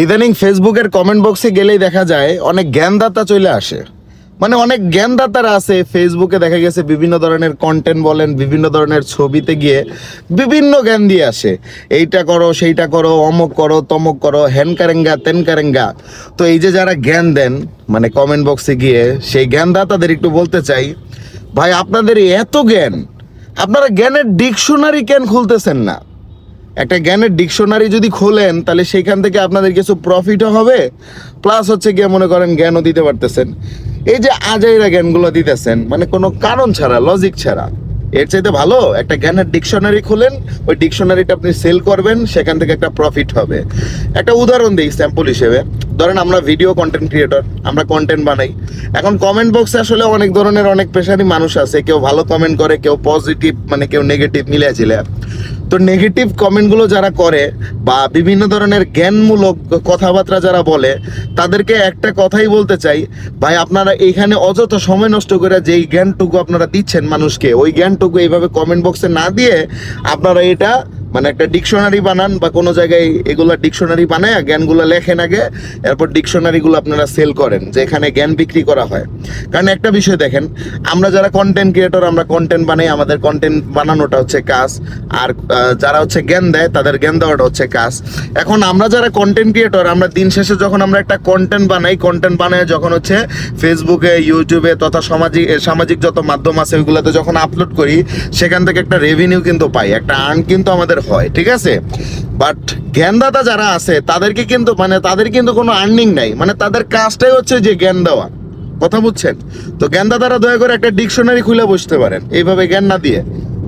ইদানিং ফেসবুকের কমেন্ট বক্সে গেলেই দেখা যায় অনেক জ্ঞানদাতা চলে আসে। মানে অনেক জ্ঞানদাতারা আছে ফেসবুকে দেখা গেছে বিভিন্ন ধরনের কন্টেন্ট বলেন, বিভিন্ন ধরনের ছবিতে গিয়ে বিভিন্ন জ্ঞান দিয়ে আসে। এইটা করো, সেইটা করো, অমক করো, তমক করো হ্যান কারেঙ্গা তেন কারেঙ্গা তো এই যে যারা জ্ঞান দেন মানে কমেন্ট বক্সে গিয়ে সেই জ্ঞানদাতাদের একটু বলতে চাই, ভাই আপনাদের এত জ্ঞান, আপনারা জ্ঞানের ডিকশনারি কেন খুলতেছেন না? একটা জ্ঞানের ডিকশনারি যদি খোলেন, তাহলে সেখান থেকে আপনাদের কিছু প্রফিটও হবে প্লাস হচ্ছে গিয়ে মনে করেন জ্ঞানও দিতে পারতেছেন। এই যে আজাইরা জ্ঞানগুলো দিতেছেন মানে কোনো কারণ ছাড়া লজিক ছাড়া। এর চাইতে ভালো, একটা জ্ঞানের ডিকশনারি খুলেন, ওই ডিকশনারিটা আপনি সেল করবেন, সেখান থেকে একটা প্রফিট হবে। একটা উদাহরণ দিই স্যাম্পল হিসেবে। ধরেন আমরা ভিডিও কন্টেন্ট ক্রিয়েটর আমরা কন্টেন্ট বানাই। এখন কমেন্ট বক্সে আসলে অনেক ধরনের অনেক পেশারি মানুষ আছে। কেউ ভালো কমেন্ট করে, কেউ পজিটিভ মানে কেউ নেগেটিভ মিলে ছিল তো নেগেটিভ কমেন্টগুলো যারা করে বা বিভিন্ন ধরনের জ্ঞানমূলক কথাবার্তা যারা বলে, তাদেরকে একটা কথাই বলতে চাই, ভাই, আপনারা এইখানে অযথা সময় নষ্ট করে যেই জ্ঞানটুকু আপনারা দিচ্ছেন মানুষকে, ওই জ্ঞানটুকু এইভাবে কমেন্ট বক্সে না দিয়ে আপনারা এটা মানে একটা ডিকশনারি বানান বা কোনো জায়গায় এগুলা ডিকশনারি বানায় জ্ঞানগুলো লেখেন আগে, এরপর ডিকশনারিগুলো আপনারা সেল করেন, যে এখানে জ্ঞান বিক্রি করা হয়। কারণ একটা বিষয় দেখেন, আমরা যারা কন্টেন্ট ক্রিয়েটর আমরা কন্টেন্ট বানাই, আমাদের কন্টেন্ট বানানোটা হচ্ছে কাজ, আর যারা হচ্ছে জ্ঞান দেয়, তাদের জ্ঞান দেওয়াটা হচ্ছে কাজ। এখন আমরা যারা কন্টেন্ট ক্রিয়েটর আমরা দিন শেষে যখন আমরা একটা কন্টেন্ট বানাই কন্টেন্ট বানাই যখন হচ্ছে ফেসবুকে ইউটিউবে তথা সামাজিক সামাজিক যত মাধ্যম আছে, ওইগুলোতে যখন আপলোড করি, সেখান থেকে একটা রেভিনিউ কিন্তু পাই, একটা আর্ন কিন্তু আমাদের হয়, ঠিক আছে? বাট জ্ঞানদাতা যারা আছে, তাদেরকে কিন্তু মানে তাদের কিন্তু কোনো আর্নিং নাই। মানে তাদের কাজটাই হচ্ছে যে জ্ঞান দেওয়া। কথা বুঝছেন? তো জ্ঞানদাতারা দয়া করে একটা ডিকশনারি খুলে বসতে পারেন, এইভাবে জ্ঞান না দিয়ে।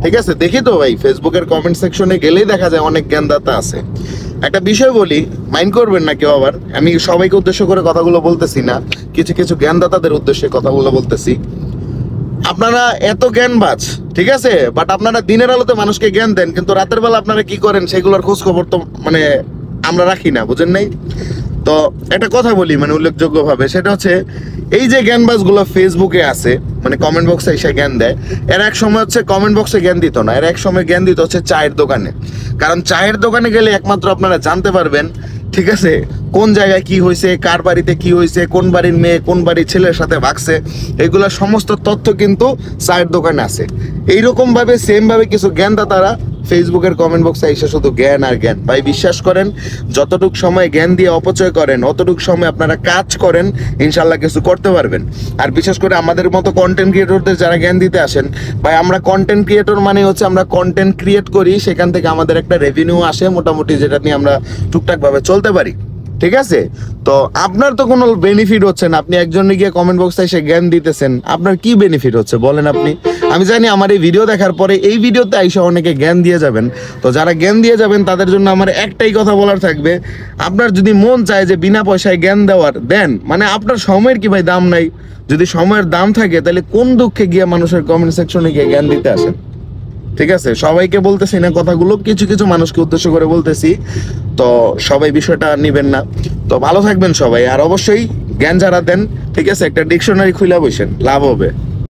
ঠিক আছে? দেখি তো ভাই ফেসবুকের কমেন্ট সেকশনে গেলেই দেখা যায় অনেক জ্ঞানদাতা আছে। একটা বিষয় বলি মাইন্ড করবেন না কেউ আবার। আমি সবাইকে উদ্দেশ্য করে কথাগুলো বলতেছি না। কিছু কিছু জ্ঞানদাতাদের উদ্দেশ্যে কথাগুলো বলতেছি। আপনারা এত জ্ঞানবাজ, ঠিক আছে? বাট আপনারা দিনের আলোতে মানুষকে জ্ঞান দেন, কিন্তু রাতের বেলা আপনারা কি করেন? সেগুলোর খোঁজ খবর তো মানে আমরা রাখি না, বুঝেন নাই? তো একটা কথা বলি মানে উল্লেখযোগ্য ভাবে সেটা হচ্ছে, এই যে জ্ঞানবাজগুলো ফেসবুকে আছে মানে কমেন্ট বক্সে এসে জ্ঞান দেয়, এর এক সময় হচ্ছে কমেন্ট বক্সে জ্ঞান দিত না, এর এক সময় জ্ঞান দিত হচ্ছে চায়ের দোকানে। কারণ চায়ের দোকানে গেলে একমাত্র আপনারা জানতে পারবেন ঠিক আছে? কোন জায়গায় কি হয়েছে, কার বাড়িতে কি হয়েছে, কোন বাড়ির মেয়ে, কোন বাড়ির ছেলের সাথে ভাগছে, এগুলা সমস্ত তথ্য কিন্তু চায়ের দোকানে আছে। এইরকমভাবে সেমভাবে সেম ভাবে কিছু জ্ঞানদাতারা ফেসবুকের কমেন্ট বক্সে এসে শুধু জ্ঞান আর জ্ঞান। ভাই, বিশ্বাস করেন, যতটুক সময় জ্ঞান দিয়ে অপচয় করেন, অতটুক সময় আপনারা কাজ করেন, ইনশাল্লাহ কিছু করতে পারবেন। আর বিশেষ করে আমাদের মতো কন্টেন্ট ক্রিয়েটরদের যারা জ্ঞান দিতে আসেন, ভাই, আমরা কন্টেন্ট ক্রিয়েটর মানে হচ্ছে আমরা কন্টেন্ট ক্রিয়েট করি, সেখান থেকে আমাদের একটা রেভিনিউ আসে, মোটামুটি যেটা নিয়ে আমরা টুকটাকভাবে চলতে পারি। ঠিক আছে? তো আপনার তো কোনো বেনিফিট হচ্ছে না। আপনি একজনে গিয়ে কমেন্ট বক্সে এসে জ্ঞান দিতেছেন, আপনার কি বেনিফিট হচ্ছে? বলেন আপনি। আমি জানি আমার এই ভিডিও দেখার পরে এই ভিডিওতে আইসা অনেকে জ্ঞান দিয়ে যাবেন। তো যারা জ্ঞান দিয়ে যাবেন, তাদের জন্য আমার একটাই কথা বলার থাকবে, আপনার যদি মন চায় যে বিনা পয়সায় জ্ঞান দেওয়ার, দেন মানে আপনার সময়ের কি ভাই দাম নাই? যদি সময়ের দাম থাকে, তাহলে কোন দুঃখে গিয়ে মানুষের কমেন্ট সেকশনে গিয়ে জ্ঞান দিতে আসেন? ঠিক আছে? সবাইকে বলতেছি না কথাগুলো, কিছু কিছু মানুষকে উদ্দেশ্য করে বলতেছি। তো সবাই বিষয়টা নিবেন না। তো ভালো থাকবেন সবাই, আর অবশ্যই জ্ঞান যারা দেন, ঠিক আছে? একটা ডিকশনারি খুলে বসেন, লাভ হবে।